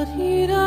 da di da